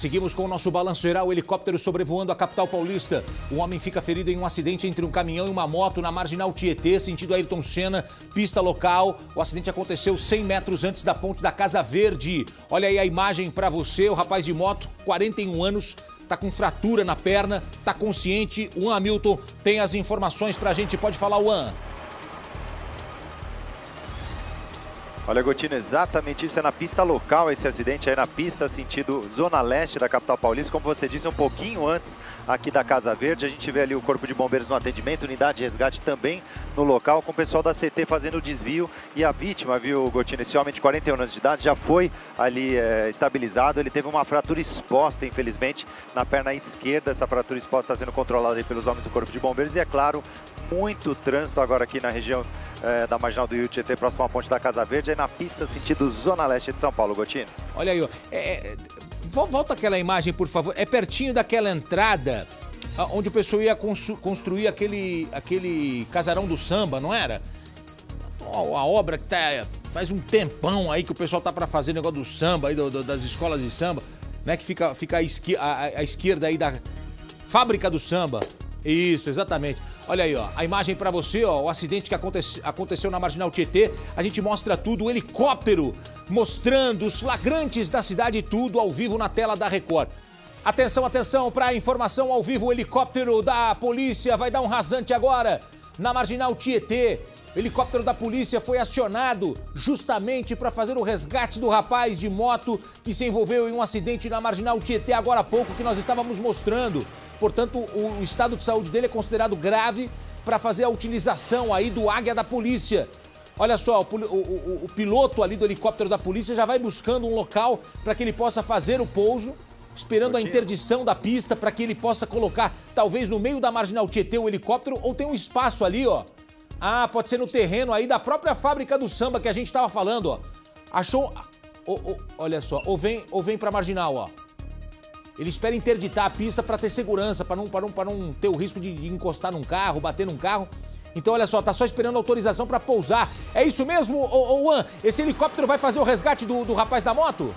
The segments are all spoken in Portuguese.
Seguimos com o nosso balanço geral. Helicóptero sobrevoando a capital paulista. Um homem fica ferido em um acidente entre um caminhão e uma moto na marginal Tietê, sentido Ayrton Senna, pista local. O acidente aconteceu 100 metros antes da ponte da Casa Verde. Olha aí a imagem para você. O rapaz de moto, 41 anos, tá com fratura na perna, tá consciente. O Hamilton tem as informações para a gente. Pode falar, Juan. Olha, Gotino, exatamente isso é na pista local, esse acidente aí na pista sentido zona leste da capital paulista, como você disse, um pouquinho antes aqui da Casa Verde, a gente vê ali o Corpo de Bombeiros no atendimento, unidade de resgate também no local, com o pessoal da CT fazendo o desvio e a vítima, viu, Gotino, esse homem de 41 anos de idade já foi ali é, estabilizado, ele teve uma fratura exposta, infelizmente, na perna esquerda, essa fratura exposta está sendo controlada pelos homens do Corpo de Bombeiros e, é claro, muito trânsito agora aqui na região é, da Marginal do Rio Tietê, próximo à ponte da Casa Verde, aí na pista sentido Zona Leste de São Paulo, Gotino. Olha aí, ó. É, é, volta aquela imagem, por favor. É pertinho daquela entrada onde o pessoal ia construir aquele, aquele casarão do samba, não era? A obra que tá, faz um tempão aí que o pessoal tá para fazer negócio do samba, aí do, do, das escolas de samba, né? Que fica, fica à, esqui, esquerda aí da fábrica do samba. Isso, exatamente. Olha aí, ó, a imagem para você, ó, o acidente que acontece, aconteceu na Marginal Tietê. A gente mostra tudo, o helicóptero mostrando os flagrantes da cidade tudo ao vivo na tela da Record. Atenção, atenção, para informação ao vivo, o helicóptero da polícia vai dar um rasante agora na Marginal Tietê. O helicóptero da polícia foi acionado justamente para fazer o resgate do rapaz de moto que se envolveu em um acidente na Marginal Tietê agora há pouco que nós estávamos mostrando. Portanto, o estado de saúde dele é considerado grave para fazer a utilização aí do Águia da polícia. Olha só, o, o, o piloto ali do helicóptero da polícia já vai buscando um local para que ele possa fazer o pouso esperando a interdição da pista para que ele possa colocar, talvez no meio da marginal Tietê, o helicóptero, ou tem um espaço ali, ó, ah, pode ser no terreno aí da própria fábrica do samba que a gente tava falando, ó. Achou. Oh, oh, olha só, ou vem, ou vem pra marginal, ó. Ele espera interditar a pista para ter segurança, para não, pra não, pra não ter o risco de, de, encostar num carro, bater num carro. Então, olha só, tá só esperando autorização para pousar. É isso mesmo, Juan? Esse helicóptero vai fazer o resgate do, do rapaz da moto?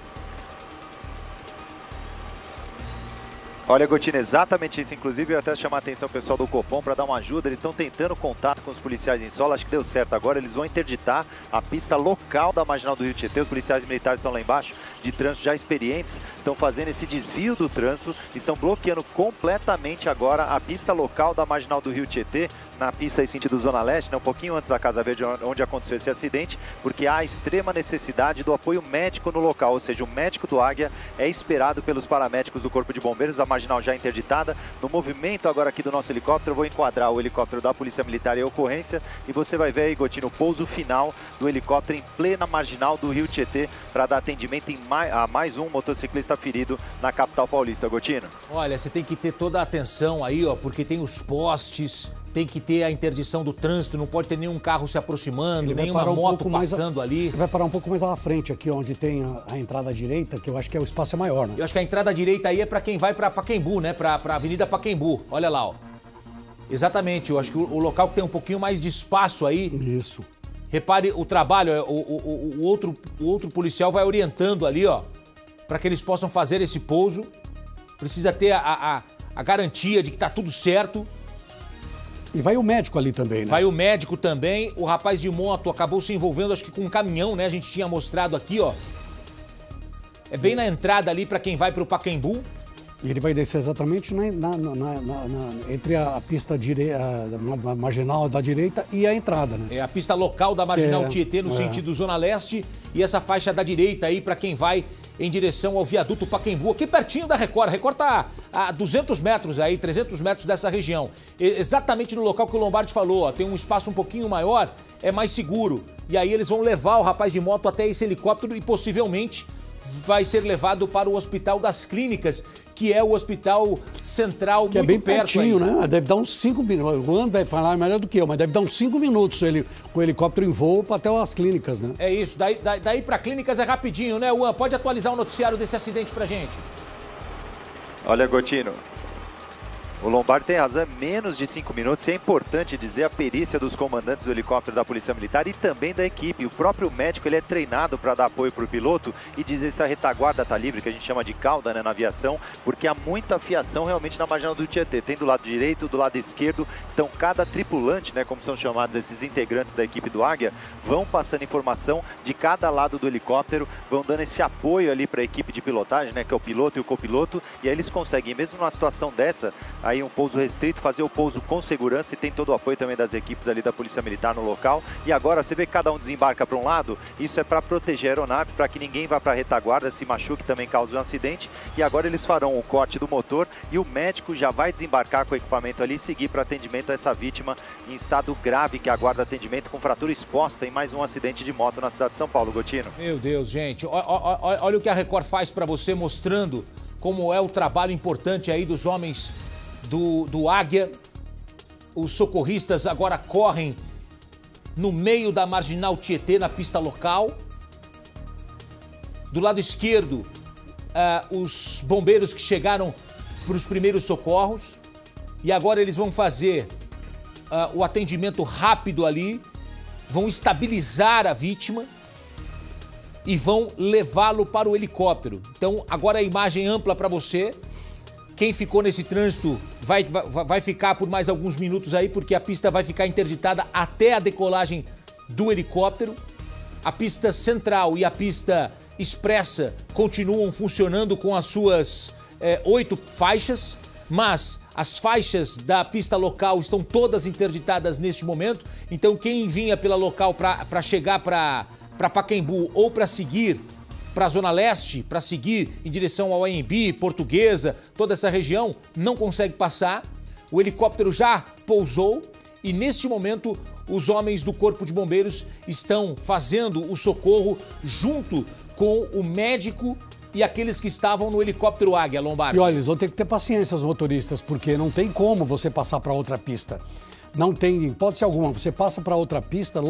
Olha, Gotina, exatamente isso. Inclusive, eu até chamar a atenção pessoal do Copom para dar uma ajuda. Eles estão tentando contato com os policiais em solo. Acho que deu certo agora. Eles vão interditar a pista local da Marginal do Rio Tietê. Os policiais militares estão lá embaixo, de trânsito já experientes, estão fazendo esse desvio do trânsito. Estão bloqueando completamente agora a pista local da Marginal do Rio Tietê, na pista em sentido Zona Leste, né, um pouquinho antes da Casa Verde, onde aconteceu esse acidente, porque há extrema necessidade do apoio médico no local. Ou seja, o médico do Águia é esperado pelos paramédicos do Corpo de Bombeiros da marginal já interditada. No movimento agora aqui do nosso helicóptero, eu vou enquadrar o helicóptero da Polícia Militar e a ocorrência e você vai ver aí, Gotino, o pouso final do helicóptero em plena marginal do Rio Tietê para dar atendimento a mais um motociclista ferido na capital paulista, Gotino. Olha, você tem que ter toda a atenção aí, ó, porque tem os postes, tem que ter a interdição do trânsito, não pode ter nenhum carro se aproximando, nenhuma um moto passando a... ali. Ele vai parar um pouco mais lá na frente, aqui onde tem a, a, entrada direita, que eu acho que é o espaço é maior, né? Eu acho que a entrada direita aí é para quem vai para Paquembu, né? Para a Avenida Paquembu. Olha lá, ó. Exatamente, eu acho que o, o, local que tem um pouquinho mais de espaço aí. Isso. Repare o trabalho, é, o, o, o outro, o outro policial vai orientando ali, ó, para que eles possam fazer esse pouso. Precisa ter a, a, a garantia de que tá tudo certo. E vai o médico ali também, né? Vai o médico também. O rapaz de moto acabou se envolvendo, acho que com um caminhão, né? A gente tinha mostrado aqui, ó. É bem na entrada ali para quem vai para o Pacaembu. Ele vai descer exatamente na, na, na, entre a pista dire... a marginal da direita e a entrada, né? É a pista local da marginal é, Tietê, no é. sentido Zona Leste, e essa faixa da direita aí para quem vai em direção ao viaduto Paquembu, aqui pertinho da Record. A Record está a 200 metros aí, 300 metros dessa região. E, exatamente no local que o Lombardi falou, ó, tem um espaço um pouquinho maior, é mais seguro. E aí eles vão levar o rapaz de moto até esse helicóptero e possivelmente vai ser levado para o Hospital das Clínicas, que é o hospital central que é muito é bem perto pertinho, aí. né? Deve dar uns 5 minutos. O Juan vai falar melhor do que eu, mas deve dar uns 5 minutos ele, com o helicóptero em voo até as clínicas, né? É isso. Daí, daí, daí para clínicas é rapidinho, né, Juan? Pode atualizar o noticiário desse acidente pra gente. Olha, Gotino, O Lombardi tem razão, é menos de cinco minutos. E é importante dizer a perícia dos comandantes do helicóptero da Polícia Militar e também da equipe. O próprio médico ele é treinado para dar apoio para o piloto e dizer se a retaguarda está livre, que a gente chama de cauda né, na aviação, porque há muita fiação realmente na marginal do Tietê. Tem do lado direito, do lado esquerdo. Então, cada tripulante, né, como são chamados esses integrantes da equipe do Águia, vão passando informação de cada lado do helicóptero, vão dando esse apoio ali para a equipe de pilotagem, né, que é o piloto e o copiloto, e aí eles conseguem, mesmo numa situação dessa, aí um pouso restrito, fazer o pouso com segurança e tem todo o apoio também das equipes ali da Polícia Militar no local. E agora você vê que cada um desembarca para um lado, isso é para proteger a aeronave, para que ninguém vá para a retaguarda, se machuque também cause um acidente. E agora eles farão o corte do motor e o médico já vai desembarcar com o equipamento ali e seguir para atendimento a essa vítima em estado grave que aguarda atendimento com fratura exposta em mais um acidente de moto na cidade de São Paulo, Gotino. Meu Deus, gente, olha, o que a Record faz para você mostrando como é o trabalho importante aí dos homens do, do Águia. Os socorristas agora correm no meio da marginal Tietê, na pista local. Do lado esquerdo, uh, os bombeiros que chegaram para os primeiros socorros. E agora eles vão fazer uh, o atendimento rápido ali, vão estabilizar a vítima e vão levá-lo para o helicóptero. Então, agora a imagem ampla para você. Quem ficou nesse trânsito vai, vai, vai ficar por mais alguns minutos aí, porque a pista vai ficar interditada até a decolagem do helicóptero. A pista central e a pista expressa continuam funcionando com as suas é, oito faixas, mas as faixas da pista local estão todas interditadas neste momento. Então, quem vinha pela local para chegar para Pacaembu ou para seguir para a Zona Leste, para seguir em direção ao AMB, Portuguesa, toda essa região, não consegue passar. O helicóptero já pousou e neste momento os homens do Corpo de Bombeiros estão fazendo o socorro junto com o médico e aqueles que estavam no helicóptero Águia, Lombardi. E olha, eles vão ter que ter paciência, os motoristas, porque não tem como você passar para outra pista. Não tem hipótese alguma. Você passa para outra pista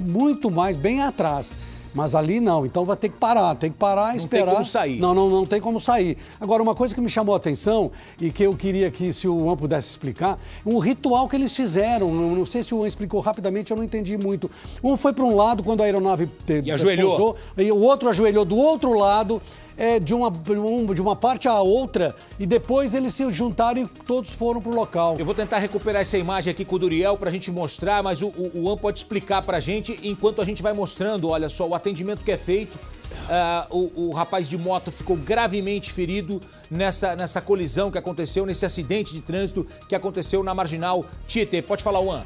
muito mais bem atrás. Mas ali não, então vai ter que parar, tem que parar e esperar. Não tem como sair. Não, não, não tem como sair. Agora, uma coisa que me chamou a atenção e que eu queria que se o Juan pudesse explicar, um ritual que eles fizeram, não, sei se o Juan explicou rapidamente, eu não entendi muito. Um foi para um lado quando a aeronave te, e ajoelhou. Pousou, e o outro ajoelhou do outro lado é, de, uma, de uma parte à outra e depois eles se juntaram e todos foram pro local. Eu vou tentar recuperar essa imagem aqui com o Duriel pra gente mostrar, mas o, o, o An pode explicar pra gente enquanto a gente vai mostrando, olha só, o atendimento que é feito. Uh, o, o, rapaz de moto ficou gravemente ferido nessa, nessa colisão que aconteceu, nesse acidente de trânsito que aconteceu na marginal Tietê. Pode falar, Juan.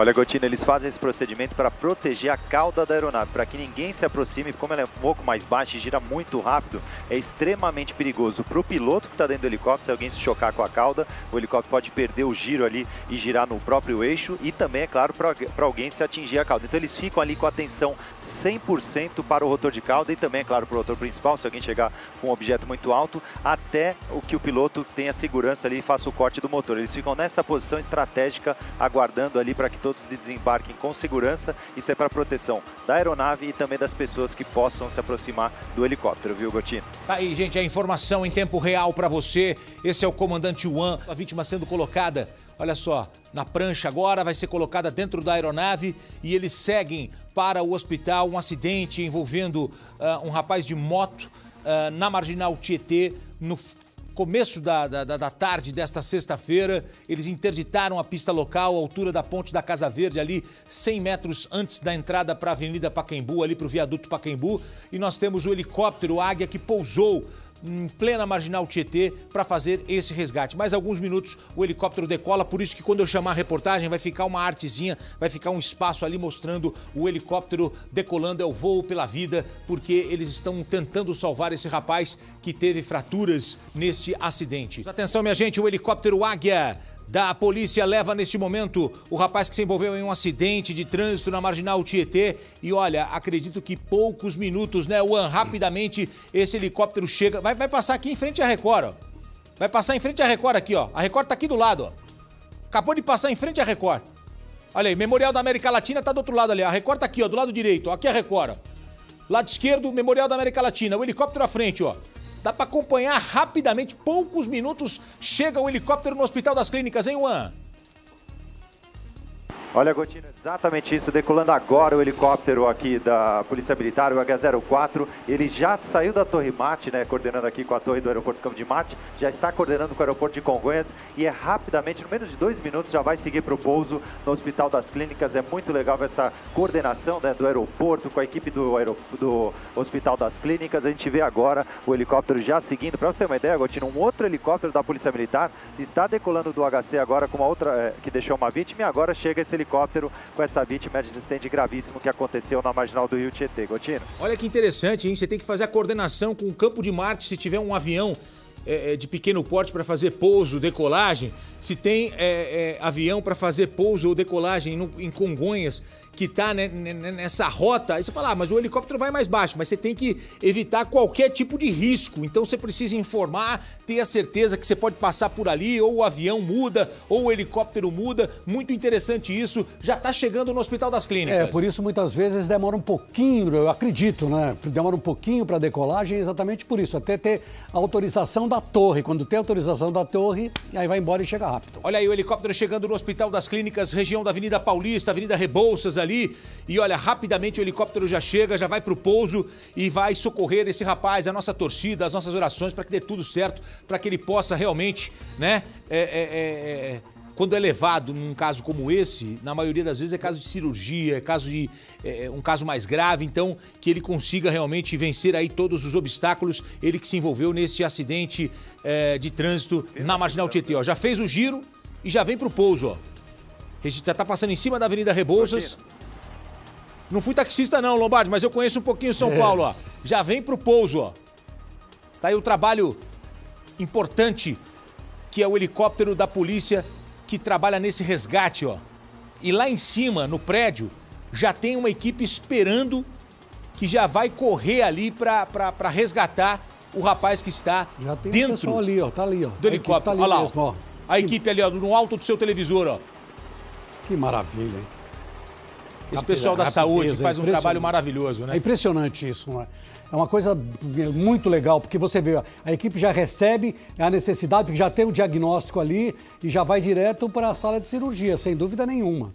Olha, Gotina, eles fazem esse procedimento para proteger a cauda da aeronave, para que ninguém se aproxime, como ela é um pouco mais baixa e gira muito rápido, é extremamente perigoso para o piloto que está dentro do helicóptero, se alguém se chocar com a cauda, o helicóptero pode perder o giro ali e girar no próprio eixo, e também, é claro, para alguém se atingir a cauda. Então eles ficam ali com atenção 100% para o rotor de cauda e também, é claro, para o rotor principal, se alguém chegar com um objeto muito alto, até o que o piloto tenha segurança ali e faça o corte do motor. Eles ficam nessa posição estratégica, aguardando ali para que todos desembarquem com segurança. Isso é para proteção da aeronave e também das pessoas que possam se aproximar do helicóptero, viu, Gotino? Tá aí, gente, a informação em tempo real para você. Esse é o comandante Juan, a vítima sendo colocada olha só, na prancha agora, vai ser colocada dentro da aeronave e eles seguem para o hospital. Um acidente envolvendo uh, um rapaz de moto uh, na marginal Tietê, no começo da, da, da tarde desta sexta-feira, eles interditaram a pista local, à altura da ponte da Casa Verde, ali 100 metros antes da entrada para a Avenida Pacaembu, ali para o viaduto Pacaembu. E nós temos o helicóptero Águia que pousou em plena marginal Tietê para fazer esse resgate. Mais alguns minutos o helicóptero decola, por isso que quando eu chamar a reportagem vai ficar uma artezinha, vai ficar um espaço ali mostrando o helicóptero decolando, é o voo pela vida, porque eles estão tentando salvar esse rapaz que teve fraturas neste acidente. Atenção minha gente, o helicóptero Águia da polícia leva neste momento o rapaz que se envolveu em um acidente de trânsito na marginal Tietê. E olha, acredito que poucos minutos, né, Juan? Rapidamente esse helicóptero chega. Vai, vai passar aqui em frente à Record, ó. Vai passar em frente à Record aqui, ó. A Record tá aqui do lado, ó. Acabou de passar em frente à Record. Olha aí, Memorial da América Latina tá do outro lado ali. A Record tá aqui, ó, do lado direito. Aqui é a Record, ó. Lado esquerdo, Memorial da América Latina. O helicóptero à frente, ó. Dá para acompanhar rapidamente, poucos minutos, chega o helicóptero no Hospital das Clínicas, hein, Juan? Olha, Gotino, exatamente isso, decolando agora o helicóptero aqui da Polícia Militar, o H-04. Ele já saiu da Torre Mate, né, coordenando aqui com a torre do aeroporto Campo de Mate, já está coordenando com o aeroporto de Congonhas e é rapidamente, no menos de dois minutos, já vai seguir para o pouso no Hospital das Clínicas. É muito legal essa coordenação né, do aeroporto com a equipe do, do Hospital das Clínicas. A gente vê agora o helicóptero já seguindo. Para você ter uma ideia, Gotino, um outro helicóptero da Polícia Militar está decolando do HC agora com uma outra, é, que deixou uma vítima e agora chega esse helicóptero com essa vítima de gravíssimo que aconteceu na marginal do Rio Tietê. Gotino. Olha que interessante, hein? Você tem que fazer a coordenação com o campo de Marte se tiver um avião é, de pequeno porte para fazer pouso, decolagem, se tem é, é, avião para fazer pouso ou decolagem no, em Congonhas que está né, nessa rota, aí você fala, ah, mas o helicóptero vai mais baixo, mas você tem que evitar qualquer tipo de risco. Então você precisa informar, ter a certeza que você pode passar por ali, ou o avião muda, ou o helicóptero muda. Muito interessante isso. Já está chegando no Hospital das Clínicas. É, por isso muitas vezes demora um pouquinho, eu acredito, né? Demora um pouquinho para decolagem, exatamente por isso, até ter autorização da torre. Quando tem autorização da torre, aí vai embora e chega rápido. Olha aí o helicóptero chegando no Hospital das Clínicas, região da Avenida Paulista, Avenida Rebouças ali. E olha, rapidamente o helicóptero já chega, já vai pro pouso e vai socorrer esse rapaz, a nossa torcida, as nossas orações para que dê tudo certo, para que ele possa realmente, né, é, é, é, é, quando é levado num caso como esse, na maioria das vezes é caso de cirurgia, é caso de é, um caso mais grave, então que ele consiga realmente vencer aí todos os obstáculos, ele que se envolveu nesse acidente é, de trânsito na Marginal Tietê, ó, já fez o giro e já vem pro pouso, ó. Ele já tá passando em cima da Avenida Rebouças. Não fui taxista não, Lombardi, mas eu conheço um pouquinho São é. Paulo, ó. Já vem pro pouso, ó. Tá aí o trabalho importante que é o helicóptero da polícia que trabalha nesse resgate, ó. E lá em cima, no prédio, já tem uma equipe esperando que já vai correr ali pra resgatar o rapaz que está já tem dentro ali, ó, tá ali, ó. do helicóptero. Tá ali Olha lá, mesmo, ó. A equipe ali, ó, no alto do seu televisor, ó. Que maravilha, hein? Esse pessoal da saúde faz um trabalho maravilhoso, né? É impressionante isso, não é? É uma coisa muito legal, porque você vê, a equipe já recebe a necessidade, porque já tem o diagnóstico ali e já vai direto para a sala de cirurgia, sem dúvida nenhuma.